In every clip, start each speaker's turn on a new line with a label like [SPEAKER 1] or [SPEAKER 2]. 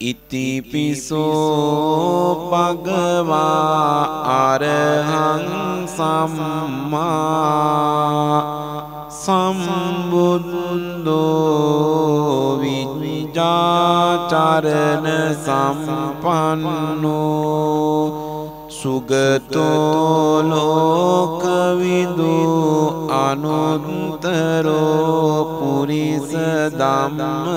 [SPEAKER 1] ඉතිපිසෝ භගවා අරහං සම්මා සම්බුද්දෝ විජාචරණ සම්පන්නෝ සුගතෝ ලෝකවිදු අනුත්තරෝ පුරිස ධම්මසාරති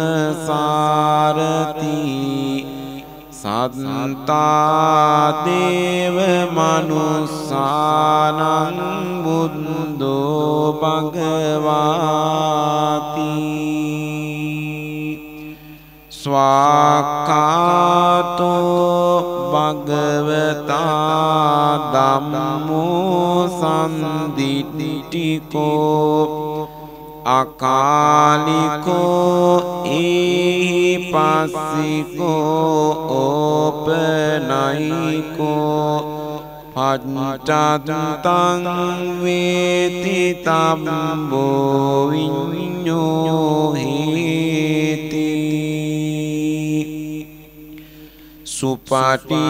[SPEAKER 1] සත්තාදේව මනුස්සානං බුද්දෝ භගවාති ස්වාකාතෝ භගවතා ධම්මෝ සන්දිටිකෝ අකාලිකෝ ඒහි පස්සිකෝ ඕපනයිකෝ පච්චතතං වේති තම්බෝ සුපටිපන්නෝ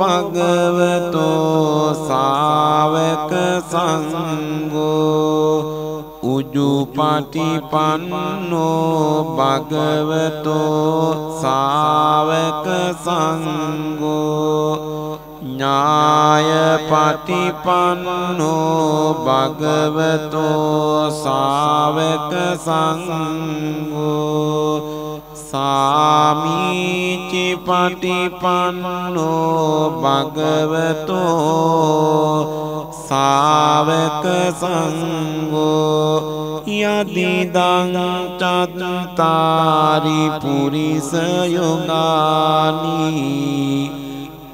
[SPEAKER 1] භගවතෝ සාවක සංඝෝ උජුපටිපන්නෝ භගවතෝ සාවක සංඝෝ ඥායපටිපන්නෝ භගවතෝ සාවක සංඝෝ සාමීචි පටිපන්නෝ භගවතෝ සාවක සංඝෝ යදිදං චත්තාරි පුරිස යෝගානි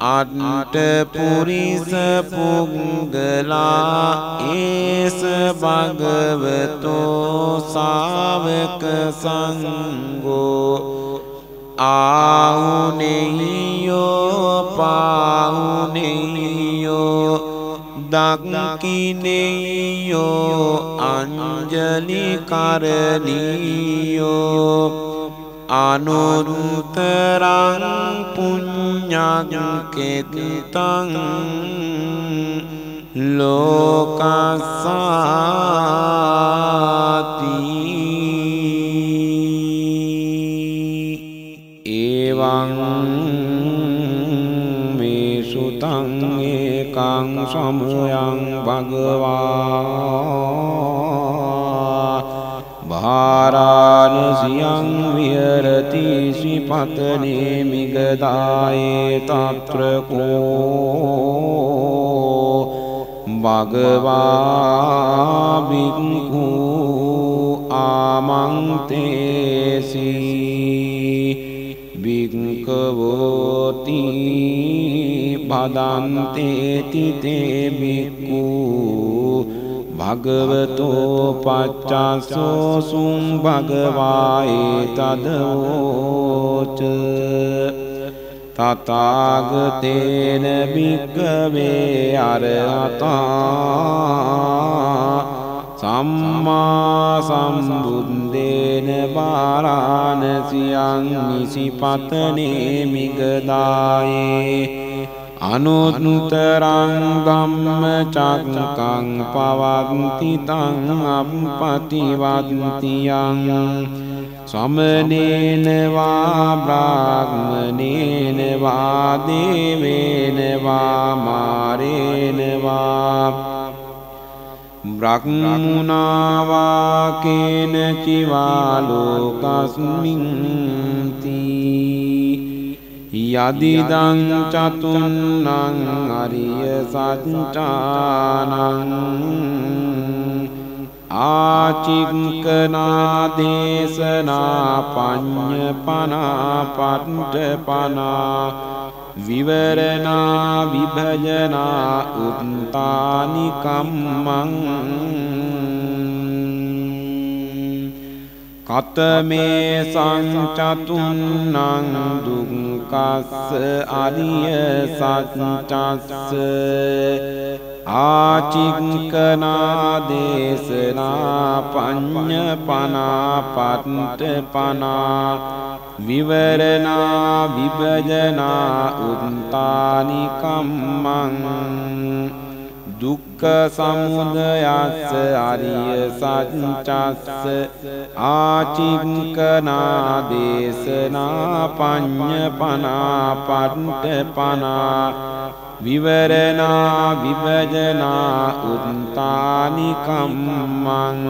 [SPEAKER 1] අට්ට පුරිස පුංගලා ඒස භගවතෝ සාවක සංගෝ ආහුනෙහියෝ පාහුනෙහියෝ දක්කිනෙහියෝ අංජලි කරණීයෝ අනුරුතරං පුඤ්ඤංකෙත්තං ලෝකසාති එවං මේ සුතං ඒකං සමයං භගවා භාරාණසියං විහරති ශ්‍රීපතනේ මිගදායේ තත්‍රකෝ භගවා බික්ඛු ආමන්තේසි බික්ඛවෝති භදන්තේති තේ බික්ඛු භගවතෝ පච්චස්සෝසුම් භගවායේ තදවෝච. තතාගතේන භික්කවේ අරහතා. සම්මා සම්බුද්දේන බාරාණසියං නිසිපතනේ මිගදායේ. අනුත්තරං ධම්මචක්කං පවත්ති තං අප්පතිවත්තියං සමනේන වා බ්‍රාහ්මනේන වා දේවේන වා මාරේනවා බ්‍රහ්මුණාවා කේන චිවා ලෝකස්මින්ති යදිදං චතුන්නං අරිය සච්චානං ආචිංකනා දේශනා පඤ්ඤ පනා පට්ඨ පනා විවරණා විභජනා උත්තානි කම්මං කතමේ සංචතුන්නං දුක්ඛස්ස අරිය සත්‍යස්ස ආචිංකනා දේශනා පඤ්ඤ පනා පට්ඨ පනා විවරණා විභජනා උත්තානි කම්මං දුක්ඛ සමුදයස්ස අරිය සත්‍යස්ස ආචිංකනා දේශනා පඤ්ඤ පනා පට්ඨ පනා විවරණා විභජනා උත්තානි කම්මං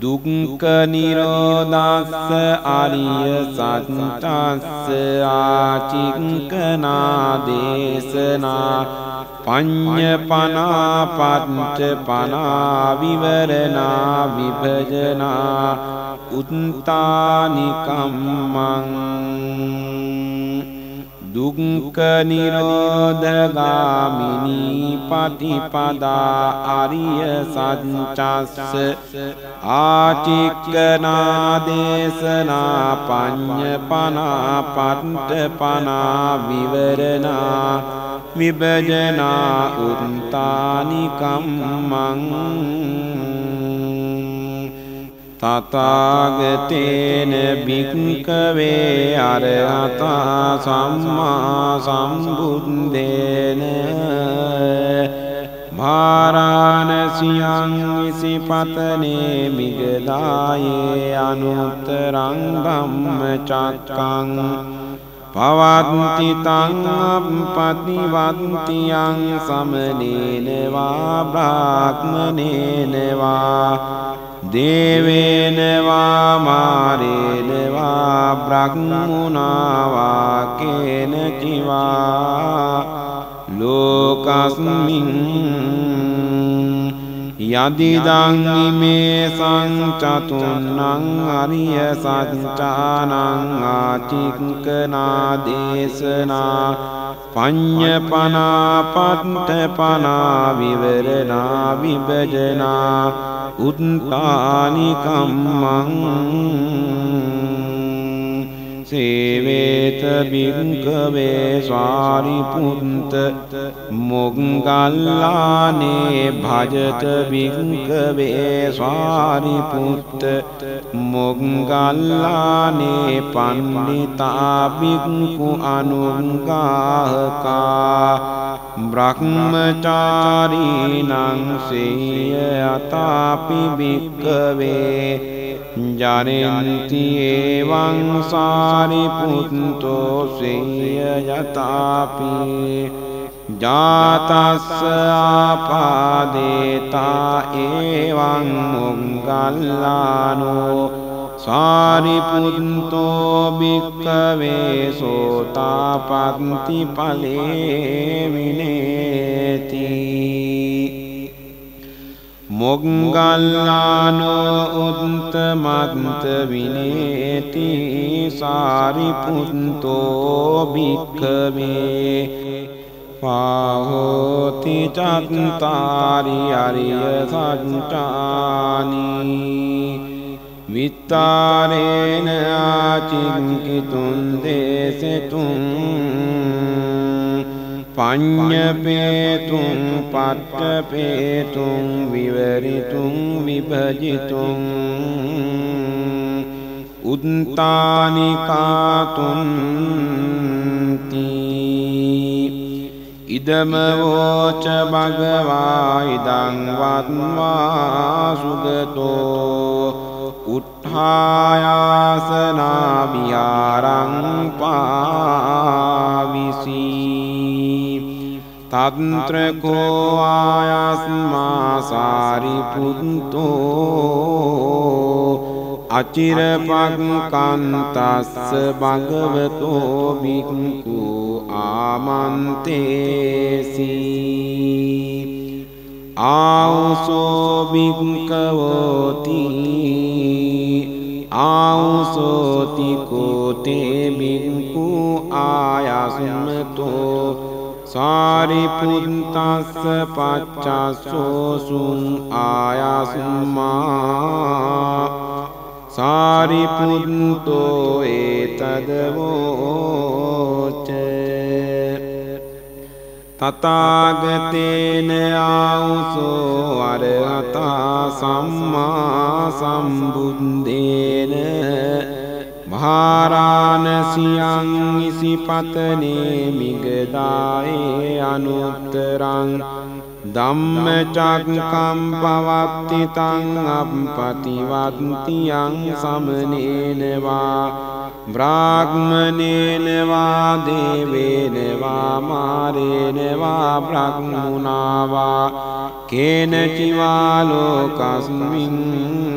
[SPEAKER 1] දුක්ඛ නිරෝධස්ස අරිය සත්‍යස්ස ආචිංකනා දේශනා පඤ්ඤපනා පත්ත පනා විවරණා විභජනා උත්තානි කම්මං දුක්ඛ නිරෝධගාමිනී පටිපදා අරිය සත්‍යස්ස ආචික්කනා දේශනා පඤ්ඤපනා පට්ඨපනා විවරණා විභජනා උත්තානි කම්මං තතාගතේන භික්කවේ අරහතා සම්මා සම්බුද්දේන භාරාණසියං විසිපතනේ මිගදායේ අනුත්තරං ධම්මචක්කං පවත්ති තං අපපතිවත්තියං සමනේනවා බ්‍රාහ්මනේනවා දේවේනවා මාරේනවා බ්‍රහ්මුණාවා කේනචිවා ලෝකස්මින් යදිදං ඉමේ සංචතුන්නං අරිය සච්චානං ආචික්කනා දේශනා පඤ්ඤපනා පට්ඨපනා විවරණා විභජනා උත්තානි කම්මං සේවේත බිංකවේ සාරිපුත්ත මොග්ගල්ලානේ භජත බිංකවේ සාරිපුත්ත මොග්ගල්ලානේ පණ්ඩිතා බිංකු අනුගාහකා බ්‍රහ්මචාරීනං සේය අතාපි බික්කවේ ජනන්ති ඒවං සාරිපුත්තෝ සේය යතාපි ජාතස්ස ආපාදේතා ඒවං මොග්ගල්ලානෝ සාරිපුත්තෝ භික්කවේ සෝතාපත්ති ඵලේ විනේති මොග්ගල්ලානෝ උත්තමත්ත විනේති සාරිපුත්තෝ භික්කවේ පාහෝති චත්තාරි අරිය සට්ටානී විත්තාරේන ආචිංකිතුන් දේසෙතුන් පඤ්ඤපේතුන් පට්ඨපේතුන් විවරිතුන් විභජිතුන් උත්තානිකාතුන්ති ඉදමවෝච භගවා ඉදං වත්වා සුගතෝ. උත්හායාසනා විහාරං පාවිසී. තන්ත්‍රකෝ ආයස්මා සාරිපුත්තෝ අචිරපක්කන්තස්ස භගවතෝ බික්කු ආමන්තේසී ආවුසෝ බික්කවෝති ආවුසෝතිකෝතේ බික්කු ආයස්මතෝ සාරිපුත්තස්ස පච්චස්සෝසුන් ආයස්මා සාරිපුත්තෝ ඒතදවෝච තතාගතේන ආවුසෝ අරහතා සම්මා සම්බුද්දේන මහාරාණසියං ඉසිපතනේ මිගදායේ අනුත්තරං ධම්මචක්කම් පවත්තිතං අපපතිවත්තියං සමනේනවා බ්‍රාග්මනේනවා දේවේනවා මාරේනවා බ්‍රහ්මුණාවා කේනචිවාලෝකස්මින්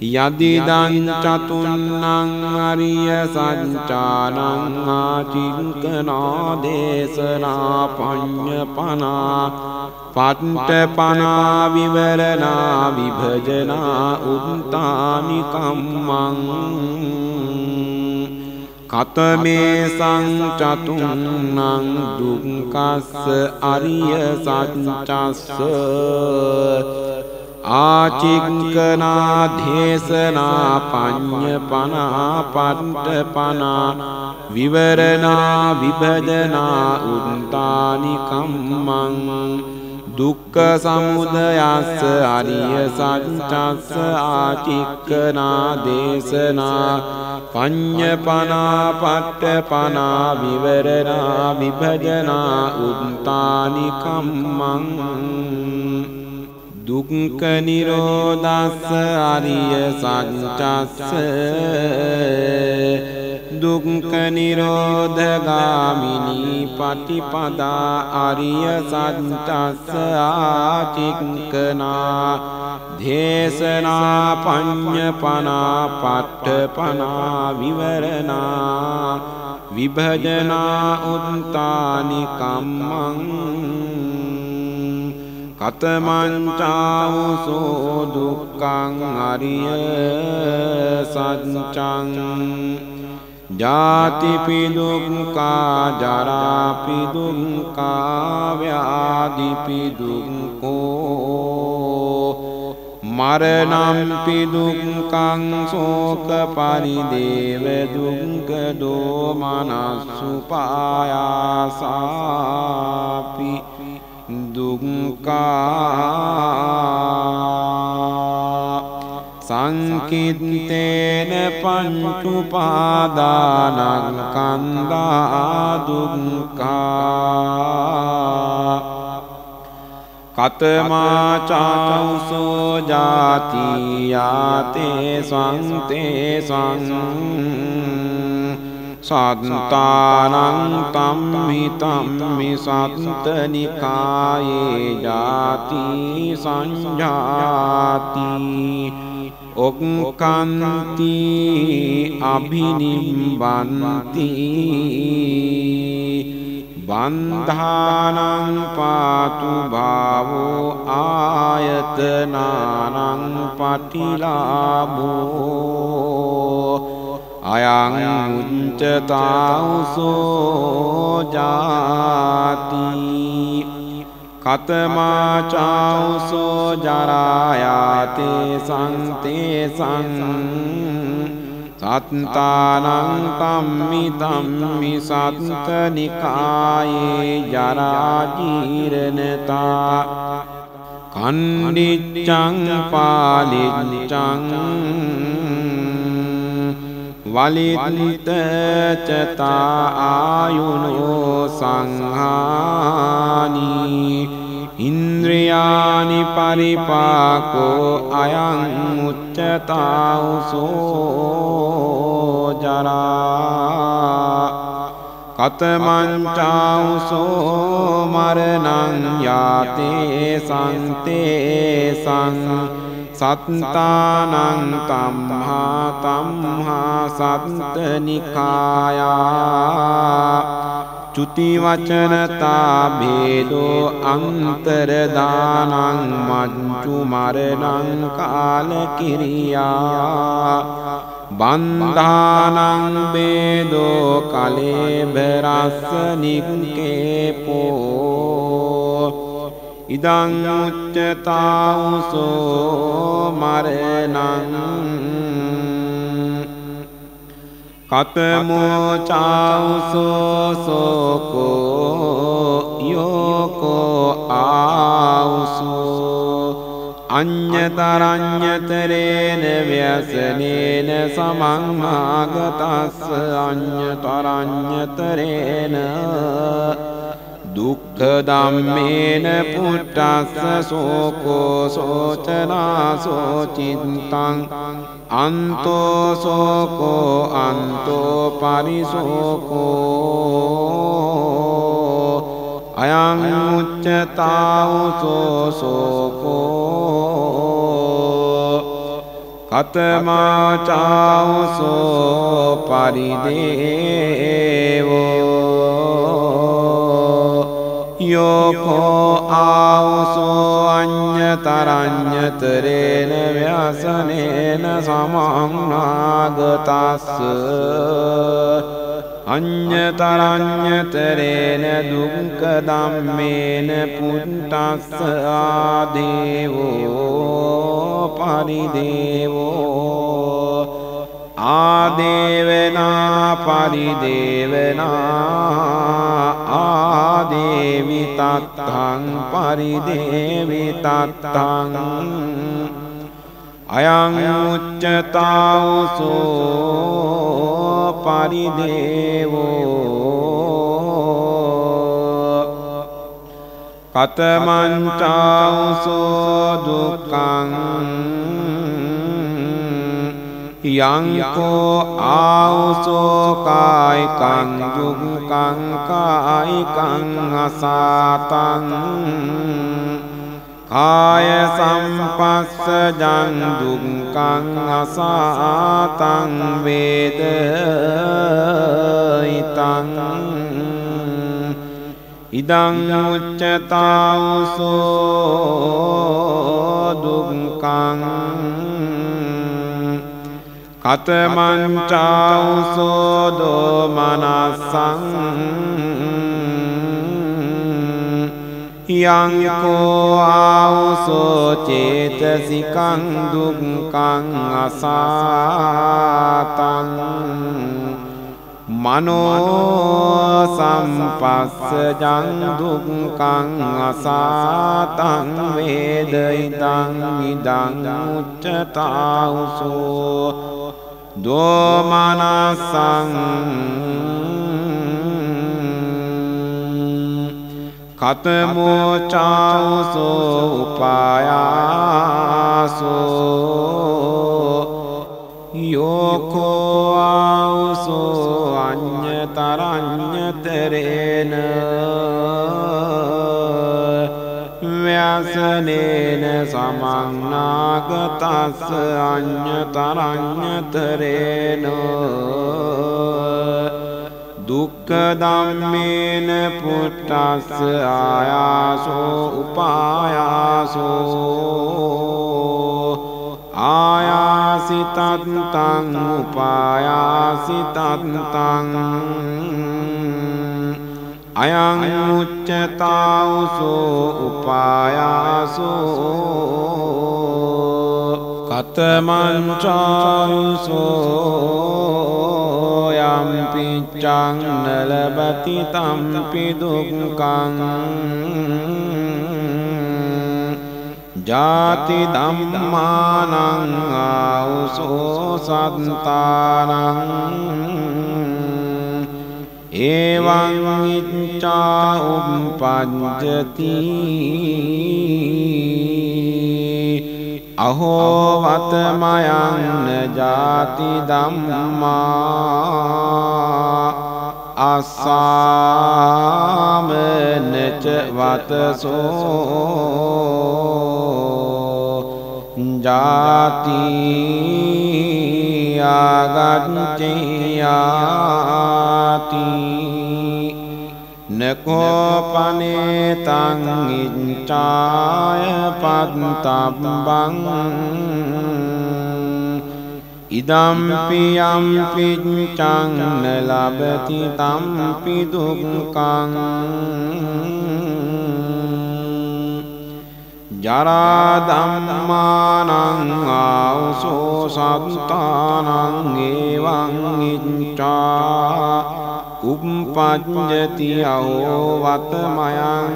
[SPEAKER 1] යදිදං චතුන්නං අරිය සච්චානං ආචිංකනා දේශනා පඤ්ඤපනා පට්ඨපනා විවරණා විභජනා උත්තානි කම්මං කතමේ සංචතුන්නං දුක්ඛස්ස අරිය සච්චස්ස ආචිංකනා දේශනා පඤ්ඤපනා පට්ඨපනා විවරණා විභජනා උන්තානි කම්මං දුක්ඛ සමුදයස්ස අරිය සත්‍යස්ස ආචික්කනා දේශනා පඤ්ඤපනා පට්ඨපනා විවරණා විභජනා උත්තානි කම්මං දුක්ඛ නිරෝධස්ස අරිය සත්‍යස්ස දුක්ඛ නිරෝධගාමිනී පටිපදා අරිය සත්‍යස්ස ආචික්කනා දේශනා පඤ්ඤපනා පට්ඨපනා විවරණා විභජනා උත්තානි කම්මං කතමංචාවුසෝ දුක්කං අරිය සච්චං ජාතිපිදුක්කා ජරාපිදුක්කාව්‍යාදිපිදුක්කෝ මරනම්පිදුක්කං සෝක පරිදේව දුංගදෝ මනස්සුපායාසාපි දුක්කා සංකිත්තේන පංචුපාදානං කන්දා දුක්කා කතමාචාවසෝ ජාතියාතේ ස්වන්තේ ස්වං සත්තානං තම්මි තම්මි සත්තනිකායේ ජාති සංජාති ඔක්කන්ති අභිනිම්බන්ති බන්ධානං පාතු භාවෝ ආයතනානං පටිලාබෝ අයං උච්චතාවසෝ ජාති। කතමාචාවසෝ ජරායාතේ සංතේ සං। සත්තානං තම්මි තම්මි සත්තනිකායේ ජරාජීරණතා। කණ්ඩිච්චං පාලිච්චං වලිතචතා ආයුනෝ සංහානී ඉන්ද්‍රිය ඉන්ද්‍රියානි පරිපාකෝ අයං මුච්චතාවසෝ ජරා. කතමංචාවසෝ මරණං යාතේ සන්තේ සං සත්තානං තම්හා තම්හා සත්තනිකායා චුතිවචනතා බේදෝ අන්තරදානං මංචු මරණං කාලකිරියා බන්ධානං බේදෝ කලේබරස්ස නික්කේපෝ ඉදං උච්චතාවුසෝ මරණං කතමෝචාවසෝසෝකෝ යෝකෝ ආවුසෝ අඤ්‍යතරඤ්‍යතරේන ව්‍යසනේන සමංමාගතස්ස අඤ්‍යතරඤ්‍යතරේන දුක්ඛදම්මේන පුට්ටස්ස සෝකෝ සෝචනා සෝචින්තං අන්තෝ සෝකෝ අන්තෝ පරිසෝකෝ අයං උච්චතාවසෝ සෝකෝ කතමාචාවසෝ පරිදේවෝ යෝකෝ ආවුසෝ අඤ්‍යතරඤ්‍යතරේන ව්‍යසනේන සමංනාගතස්ස අඤ්‍යතරඤ්‍යතරේන දුක්කදම්මේන පුට්ටස්ස ආදේවෝ පරිදේවෝ ආදේවනා පරිදේවනා ආදේවි තත්තං පරිදේවි තත්තං අයං උච්චතාවසෝ පරිදේවෝ කතමංචාවසෝ දුක්කං යංකෝ ආවුසෝකායිකං යුගකං කායිකං අසාතං කාය සම්පස්සජං දුක්ඛං අසාතං වේදිතං ඉදං උච්චතාවසෝ දුක්ඛං කතමංචාවසෝදෝ මනස්සං යංකෝ ආවුසෝ චේතසිකං දුක්කං අසාතං මනෝ සම්පස්සජං දුක්කං අසාතං වේදයිතං ඉදං උච්චතාවසෝ දෝමනසං කතමෝචාවසෝ උපායාසෝ යෝකෝ ආවසෝ අඤ්‍යතරඤ්‍යතරේන ව්‍යසනේන සමංනාගතස්ස අඤ්‍යතරඤ්‍යතරේන දුක්කදම්මේන පුට්ටස්ස ආයාසෝ උපායාසෝ ආයාසිතත්තං උපායාසිතත්තං අයං උච්චතාවසෝ උපායාසෝ කතමංචායුසෝ යම්පිච්චං නලබති තම්පි දුක්කං ජාති දම්මානං ආවුසෝ සත්තානං ඒවං ඉච්ඡා උප්පජ්ජති අහෝ වතමයන් ජාති ධම්මා අස්සාමනච වතසෝ ජාති ආගච්ඡයාති නකෝපනේතං ඉච්ඡාය පත්තබ්බං ඉදම්පි යම්පි චං ලබති තම්පි දුක්ඛං ජරා ධම්මානං ආවසෝ සත්තානං ඒවං ඉච්ඡා උප්පජ්ජති අහෝ වතමයන්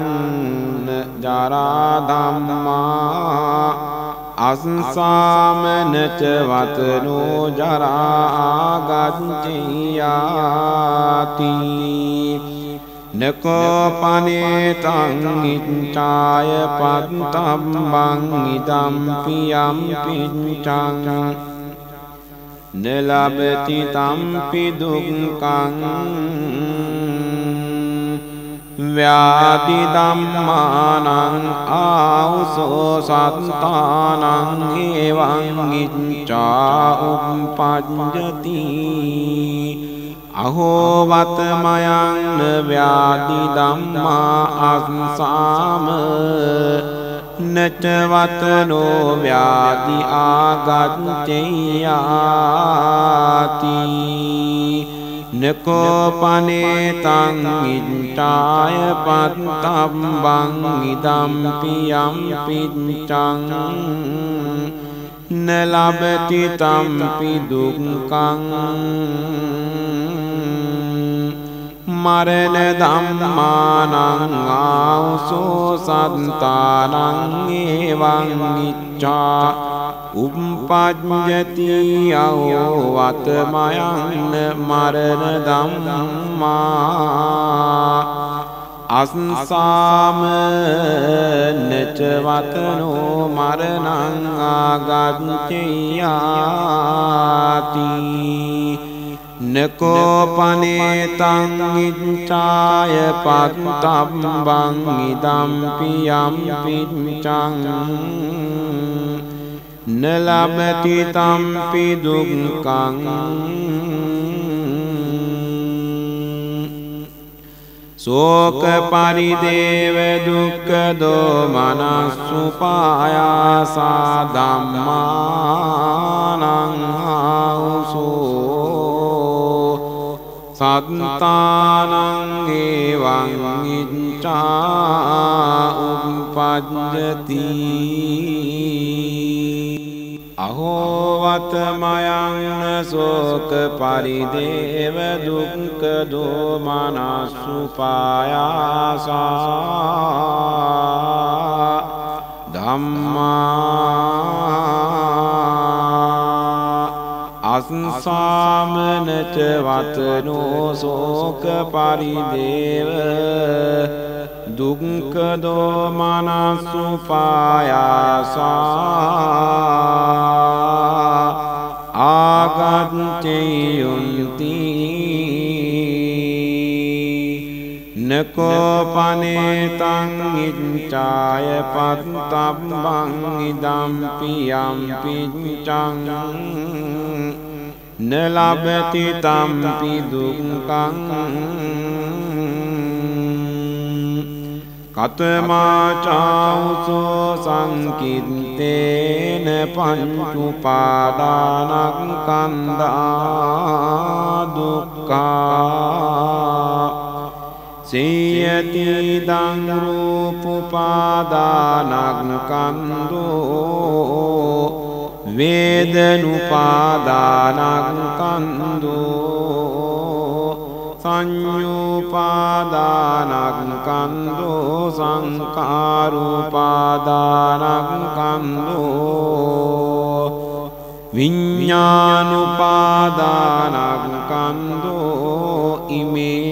[SPEAKER 1] ජරා ධම්මා අස්සාමනච වතනෝ ජරාගච්ඡයාති නකෝපනේතං ඉච්ඡාය පත්තම්බං ඉදම්පි යම්පි චං නලබති තම්පි දුක්ඛං. ව්‍යාධි ධම්මානං ආවුසෝ සත්තානං ඒවං ඉච්ඡා උප්පජ්ජති අහෝ වතමයන් ව්‍යාධි ධම්මා අස්සාම නචවතනෝ ව්‍යාධි ආගච්ඡයාති නකෝපනේතං ඉච්ඡාය පත්තම්බං ඉදම්පි යම්පි චං නලබති තම්පි දුක්ඛං මරණ ධම්මානං ආවසෝ සත්තානං ඒවං ඉච්ඡා උප්පජ්ජති යෝ වතමයන් මරණ ධම්මා අස්සාම නච වතනෝ මරණං ආගච්ඡයාති නකෝපනේතං ඉච්ඡාය පත්තම්බං ඉදම්පි යම්පි චං නලබති තම්පි දුක්ඛං සෝක පරිදේව දුක්ඛ දෝමනස්සුපායාසා ධම්මානං ආවසෝ සත්තානං ඒවං ඉච්ඡා උප්පජ්ජති අහෝවතමයන්න සෝක පරිදේව දුක්ක දෝමනස්සුපායාසා ධම්මා අස්සාමනච වතනෝ සෝක පරිදේව දුක්කදෝ මනස්සුපායාසා ආගච්චයුන්ති නකෝපනේතං ඉච්ඡාය පත්තබ්බං ඉදම්පි යම්පි චං නලබති තම්පි දුක්ඛං කතමාචාවුසෝ සංකිත්තේන පංචුපාදානක් කන්දා දුක්ඛා සේයති දංරූපුපාදානක් කන්දෝ වේදනුපාදානක් කන්දෝ සංයුපාදානක් කන්දෝ සංකාරුපාදානක් කන්දෝ විඤ්ඥානුපාදානක් කන්දෝ ඉමේ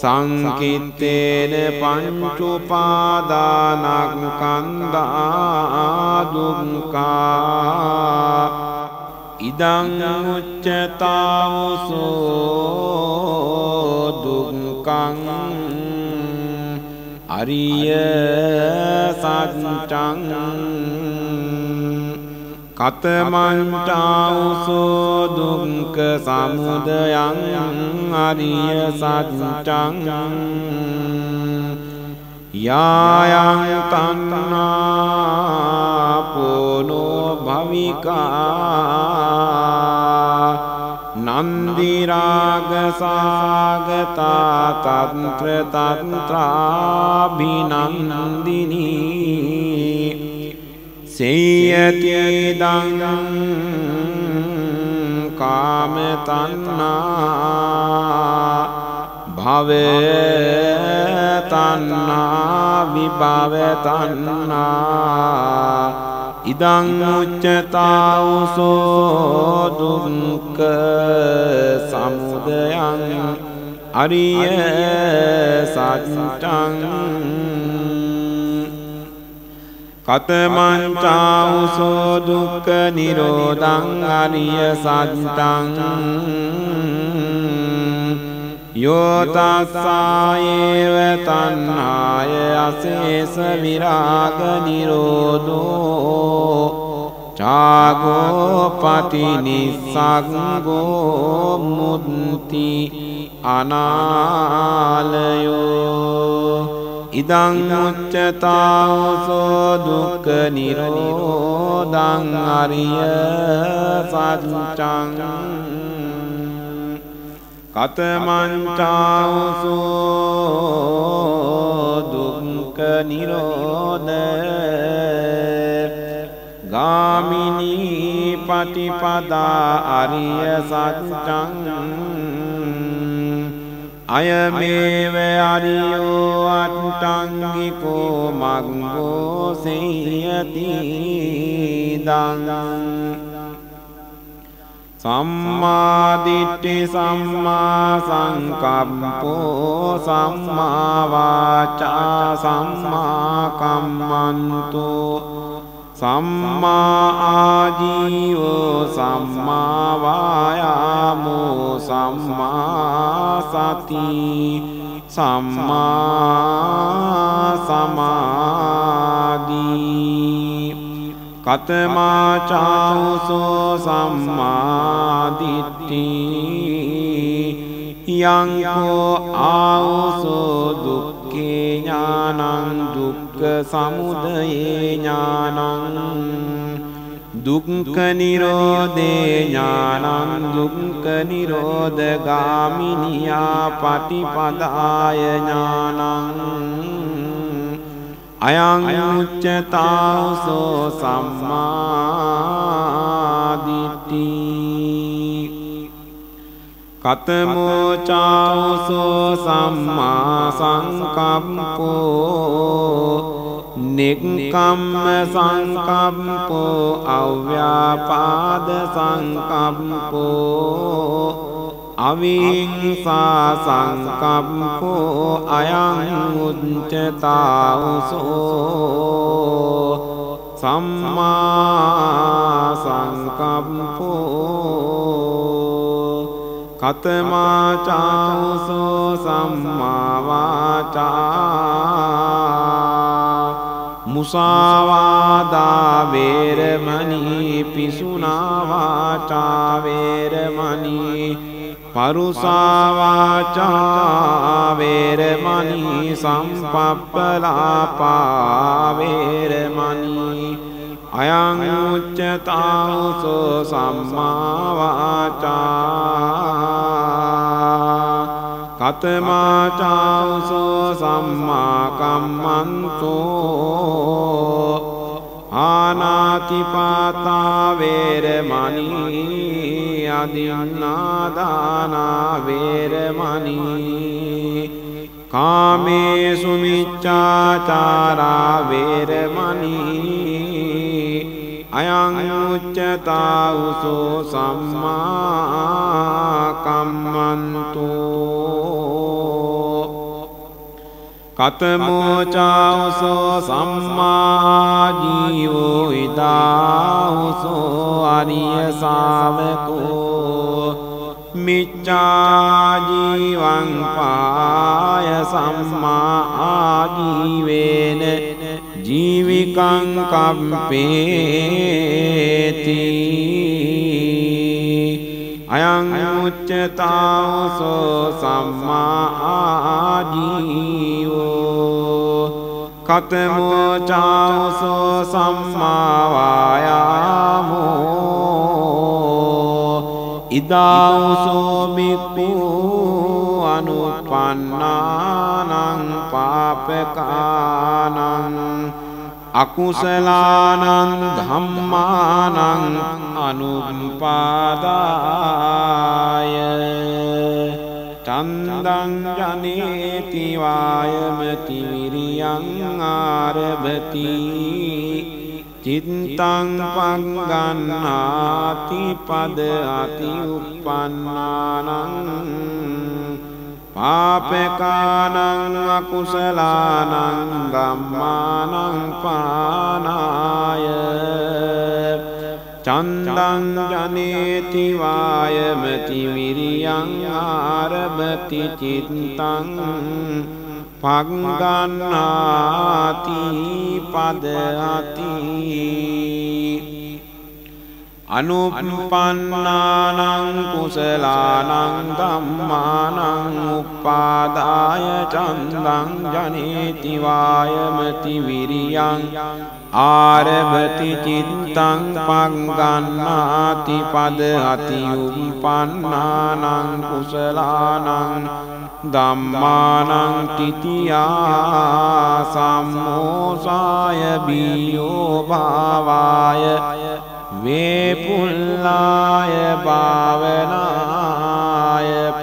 [SPEAKER 1] සංකිත්තේන පංචුපාදානක් කන්දාදුක්කා ඉදං උච්චතාවසෝ දුක්කං අරිය සච්චං කතමන්ටාවසෝ දුංක සමුදයන් අරිය සච්චං යායන් තන්නාපෝනෝ භවිකා නන්දිරාගසාගතා තන්ත්‍ර තන්ත්‍රාභිනන්දිනී සේයතිදං කාමතන්නා භවතන්නා විභවතන්නා ඉදං උච්චතාවසෝ දුක්ක සමුදයන් අරිය සච්චං කතමංචාවසෝ දුක්ක නිරෝධං අරිය සච්චං යෝතස්සායේව තන්හාය අසේස විරාග නිරෝධෝ චාගෝපති නිසංගෝ මුද්ති අනාලයෝ ඉදං උච්චතාවසෝ දුක්ක නිරෝධං අරිය සච්චං කතමංචාවසෝ දුක්ක නිරෝධ ගාමිනී පටිපදා අරිය සච්චං අයමේව අරියෝ අට්ටංගිකෝ මග්ගෝ සෙයති දං සම්මාදිට්ඨි සම්මා සංකප්පෝ සම්මා වාචා සම්මා කම්මන්තෝ සම්මා ආජීවෝ සම්මා වායාමෝ සම්මා සති සම්මා සමාධී කතමාචාවසෝ සම්මාදිට්ටි යංකෝ ආවසෝ දුක්කේ ඥානං දුක්ක සමුදයේ ඥානං දුක්ක නිරෝධේ ඥානං දුක්ක නිරෝධගාමිනියා පටිපදාය ඥානං අයං උච්චතාවසෝ සම්මාදිට්ටි කතමෝචාවසෝ සම්මා සංකප්පෝ නෙක්කම්ම සංකප්පෝ। අව්‍යාපාද සංකප්පෝ। අවිංසා සංකප්පෝ අයං උච්චතාවසෝ සම්මා සංකප්පෝ කතමාචාවසෝ සම්මාවාචා මුසාවාදා වේරමණී පිසුනාවාචා වේරමණී පරුසාවාචා වේරමණී සම්පප්පලාපා වේරමණී අයං උච්චතාවසෝ සම්මාවාචා කතමාචාවසෝ සම්මා කම්මන්තෝ ආනාතිපාතා වේරමණී අදින්නාදානා වේරමණී කාමේසු මිච්ඡාචාරා වේරමණී අයං උච්චතාවසෝ සම්මා කම්මන්තෝ කතමෝචාවසෝ සම්මාජීවෝ ඉදාහුසෝ අරිය සාවකෝ මිච්චාජීවන් පාය සම්මා ආජීවේන ජීවිකං කම්පේති අයං උච්චතාවසෝ සම්මා ආජීවෝ කතමෝ චාවසෝ සම්මාවායාමෝ ඉදාවසෝ බික්කු අනුපන්නානං පාපකානං අකුසලානං ධම්මානං අනුපාදාය. චන්දං ජනේති වායමති විරියං ආරභති චිත්තං පංගන්නාති පද අති උප්පන්නානං පාපකානං අකුසලානං ගම්මානං පානාය චන්දං ජනේති වායමති විරියං ආරභති චිත්තං පග්ගන්නාති පද අති අනුපන්නානං කුසලානං ධම්මානං උප්පාදාය චන්දං ජනේති වායමති විරියං ආරභති චිත්තං පංගන්නාති පද අති උප්පන්නානං කුසලානං ධම්මානං තිතියා සම්මෝසාය බියෝ භාවාය වේපුල්ලාය භාවනාය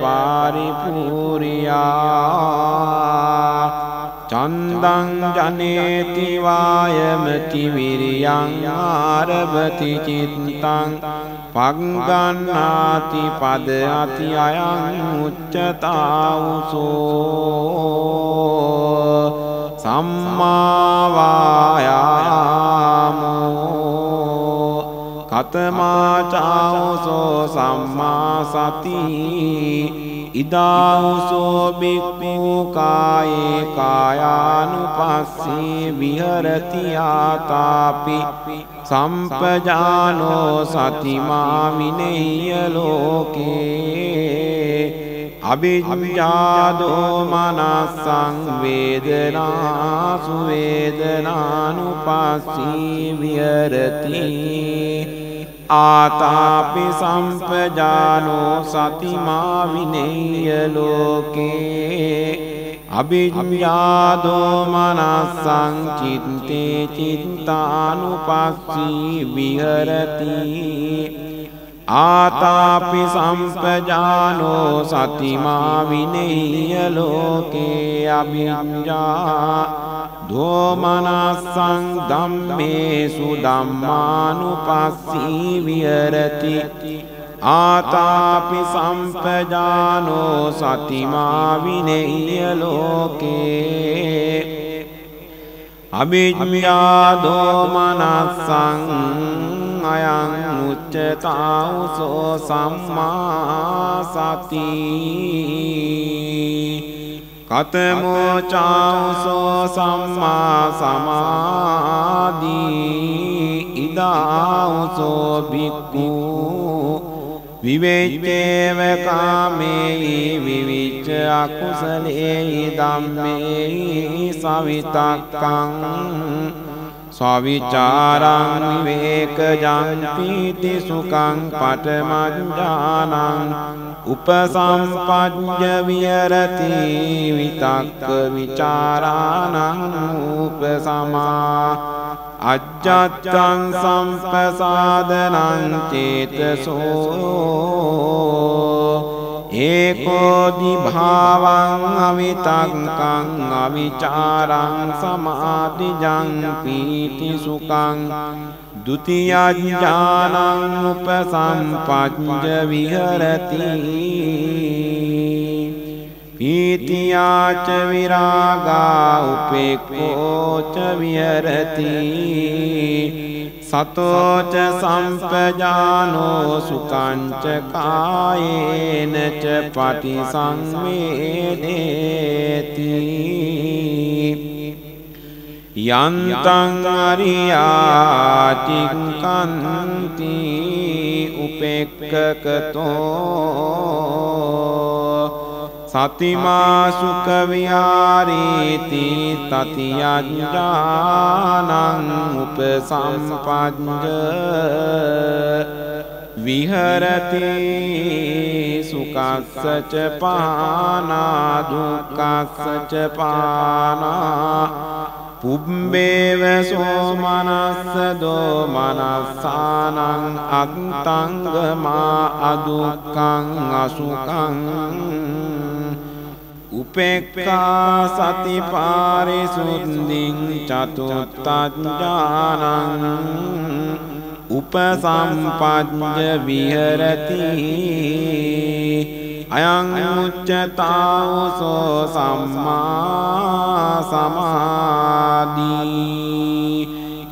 [SPEAKER 1] පාරිපූරියා චන්දං ජනේති වායමති විරියං ආරභති චිත්තං. පග්ගන්නාති පද අති අයං උච්චතාවුසෝ. සම්මාවායාමෝ කතමාචාවසෝ සම්මා සති ඉදාවුසෝ බික්කු කායේ කායානුපස්සේ විහරති ආතාපි. සම්පජානෝ සතිමා විනෙය්‍ය ලෝකේ. අභිජ්ජාදෝ මනස්සං වේදනාසු වේදනානුපස්සී විහරති. ආතාපි සම්පජානෝ සතිමා විනෙය්‍ය ලෝකේ. අභිඥාදෝ මනස්සං චිත්තේ චිත්තානුපස්සී විහරති. ආතාපි සම්පජානෝ සතිමා විනෙය්‍ය ලෝකේ. අභිඥා දෝමනස්සං ධම්මේසු ධම්මානුපස්සී විහරති ආතාපි සම්පජානෝ සතිමා විනෙය්‍ය ලෝකේ. අභිඥා දෝමනස්සං අයං උච්චතාවුසෝ සම්මා සති. කතමෝ චාවුසෝ සම්මා සමාධී ඉදාවුසෝ භික්ඛු විවේච්චේව කාමේහි විවිච්ච අකුසලේහි ධම්මේහි සවිතක්කං ස්වවිචාරං විවේකජං පීති සුඛං පඨමඥානං උපසම්පජ්ජ විහෙරති විතක්ක විචාරාණං උපසමා අජ්ජත්තං සම්පසාදනං චේතසෝ ඒකෝදි භාවං අවිතක්කං අවිචාරං සමාධිජං පීති සුඛං දුතියඥානං උපසම්පච්ච විහරති පීතියාච විරාගා උපේක්ඛෝච විහරති සතෝච සම්පජානෝ සුකංච කායේන ච පටිසංවේදේති යන්තං අරියාචික්කන්ති උපෙක්කකතෝ සතිමා සුඛ විහාරීති තතියඥානං උපසම්පජ්ජ විහරති සුකස්සච පානා දුක්ඛස්සච පානා පුබ්බේව සෝමනස්ස දෝමනස්සානං අත්තංගමා අදුක්කං අසුකං උපෙක්ඛා සති පාරිසුද්ධින් චතුත්ථඥානං උපසම්පජ්ජ විහෙරති. අයං උච්චතාවසෝ සම්මා සමාධී.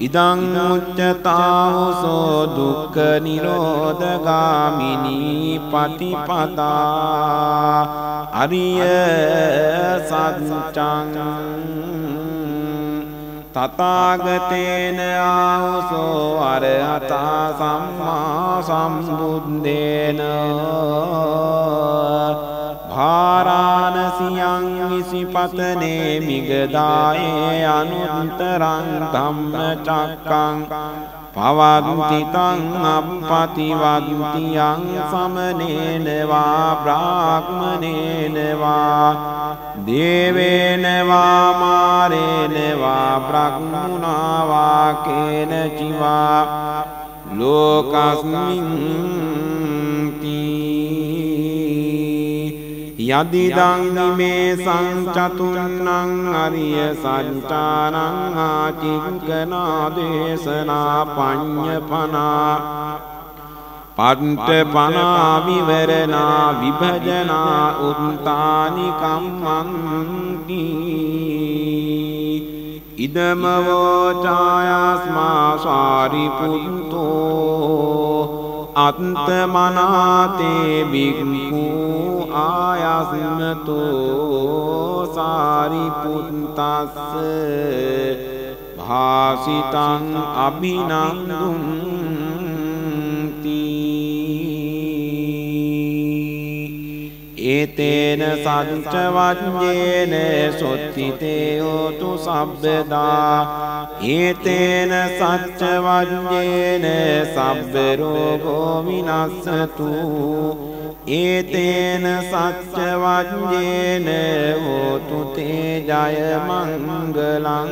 [SPEAKER 1] ඉදං උච්චතාවසෝ දුක්ඛ නිරෝධගාමිනී පටිපදා අරිය සත්‍යං තථාගතේන ආවසෝ අරහතා සම්මා සම්බුද්දේන භාරාණසියං විසිපතනේ මිගදායේ අනුත්තරං ධම්මචක්කං පවත්තිතං අපපතිවත්තියං සමනේනවා බ්‍රාහ්මනේනවා දේවේනවා මාරේනවා බ්‍රහ්මුණාවා කේනචිවා ලෝකස්මින් යදිදං මේ සංචතුන්නං අරිය සංචානං ආචිංකනා දේශනා පඤ්ඤපනා පට්ට පනා විවරණා විභජනා උත්තානි කම්මන්ති ඉදමවෝ ඡායස්මා සාරිපුත්තෝ අත්තමනාතේ බික්කු ආයස්නතෝ සාරිපුත්තස්ස භාසිතං අභිනන්දුන්ති. ඒතේන සංචවජ්ජේන සොත්තිතේයෝතු සබ්බදා. ඒතේන සච්චවජ්ජේන සබ්බරෝගෝ විනස්සතු ඒතේන සච්චවජ්ජේන හෝතු තේ ජය මංගලං.